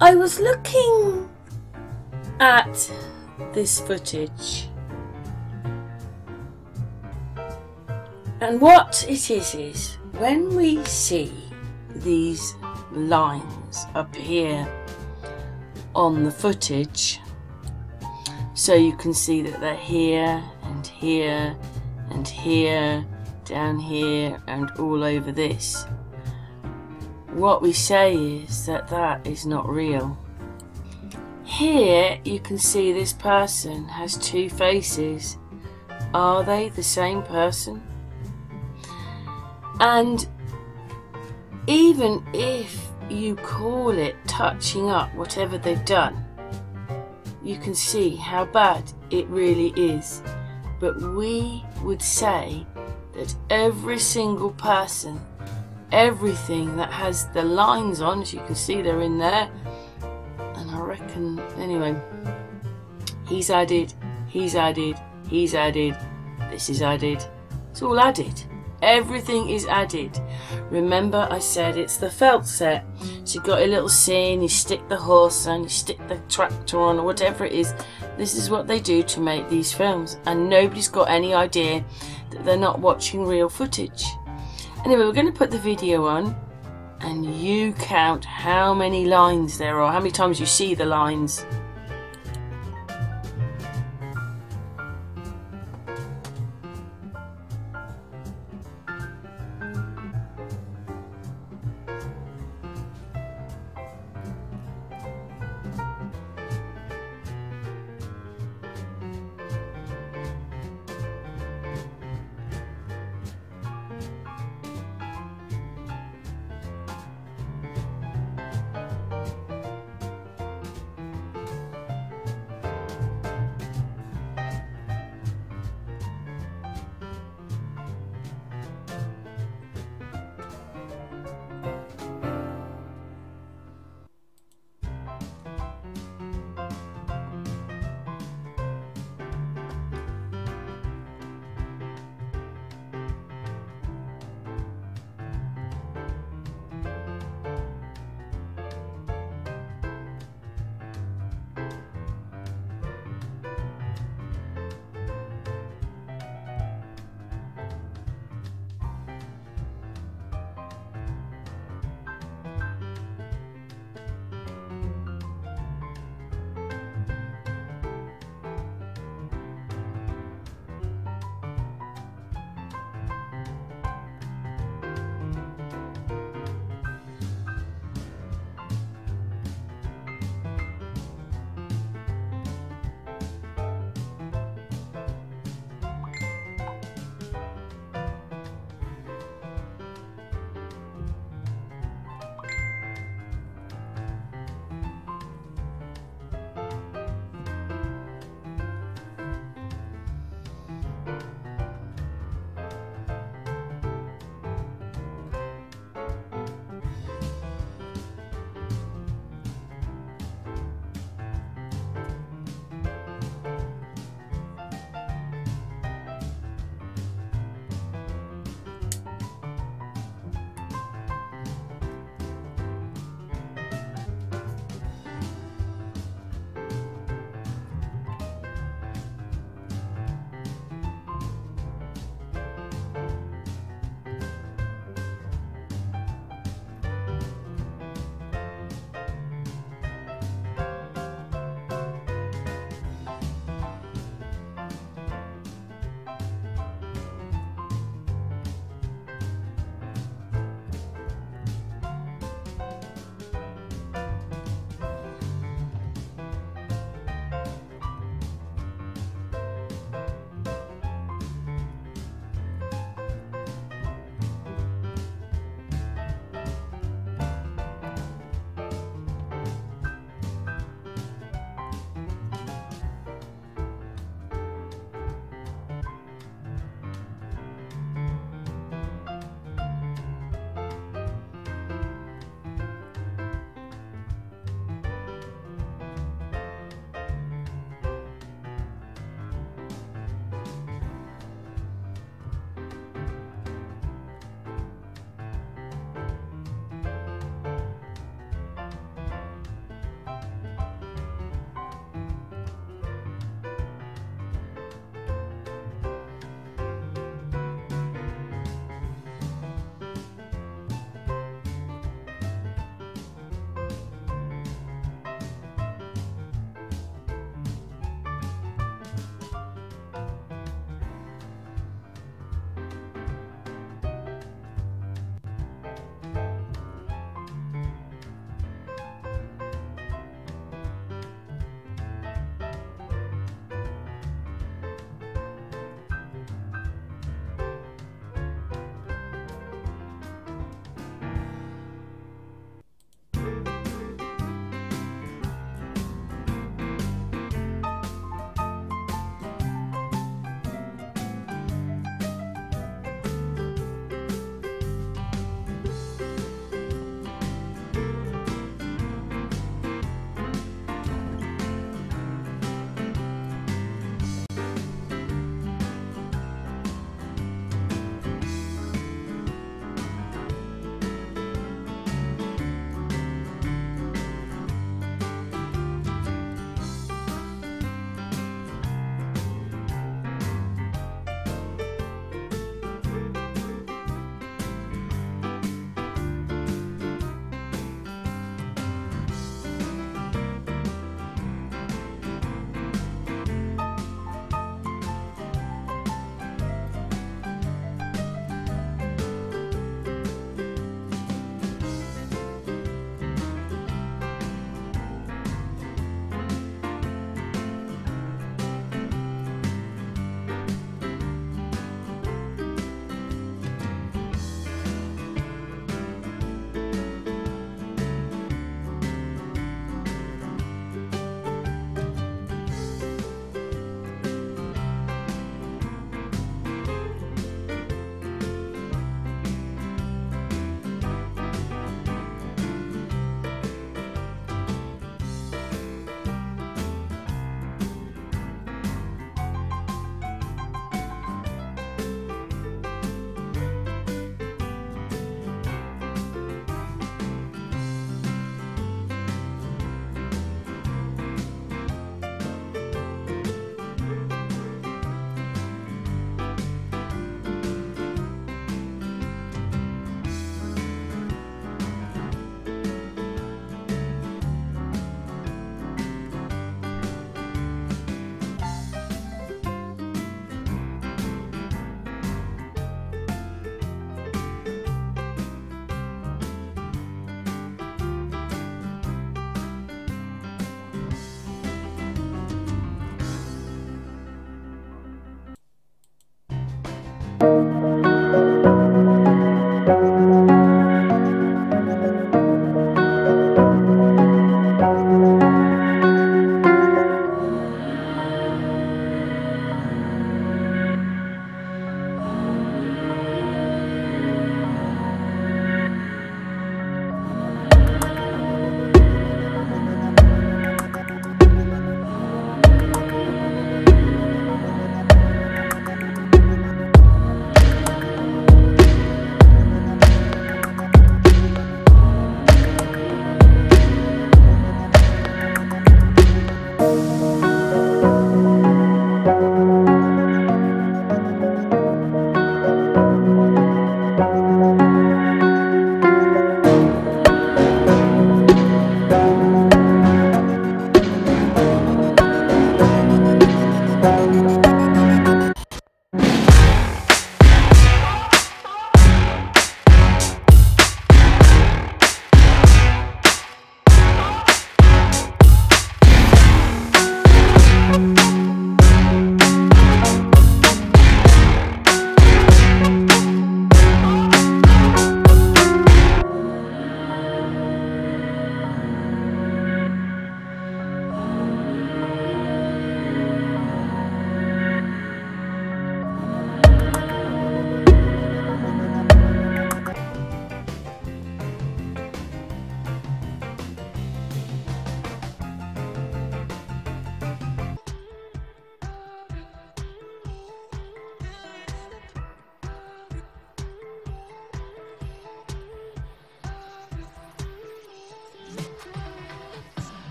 I was looking at this footage. And what it is is when we see these lines appear on the footage so you can see that they're here and here and here down here and all over this what we say is that that is not real. Here you can see this person has two faces. Are they the same person? And even if you call it touching up whatever they've done, you can see how bad it really is. But we would say that every single person, everything that has the lines on, as you can see, they're in there. And I reckon, anyway, he's added, he's added, he's added, this is added. It's all added. Everything is added. Remember I said it's the felt set. So you've got a little scene, you stick the horse on, you stick the tractor on or whatever it is. This is what they do to make these films. And nobody's got any idea that they're not watching real footage. Anyway, we're going to put the video on and you count how many lines there are, how many times you see the lines.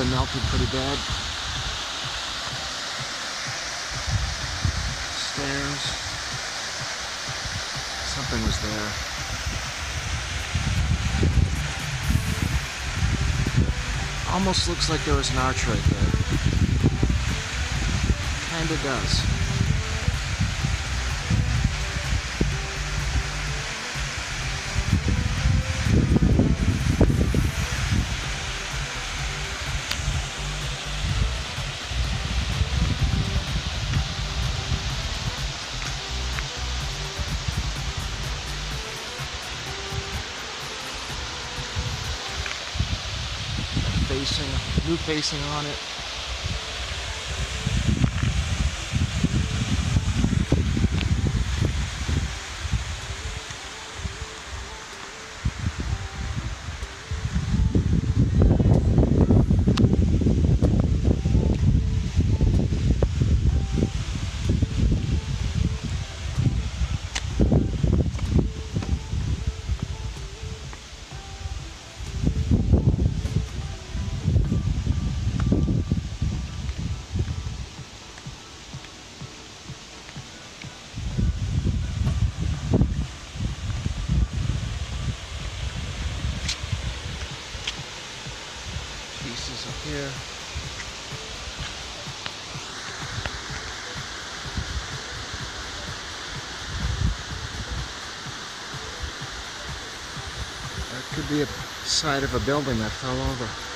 Been melted pretty bad. Stairs. Something was there. Almost looks like there was an arch right there. Kinda does. Facing, on it. Be a side of a building that fell over.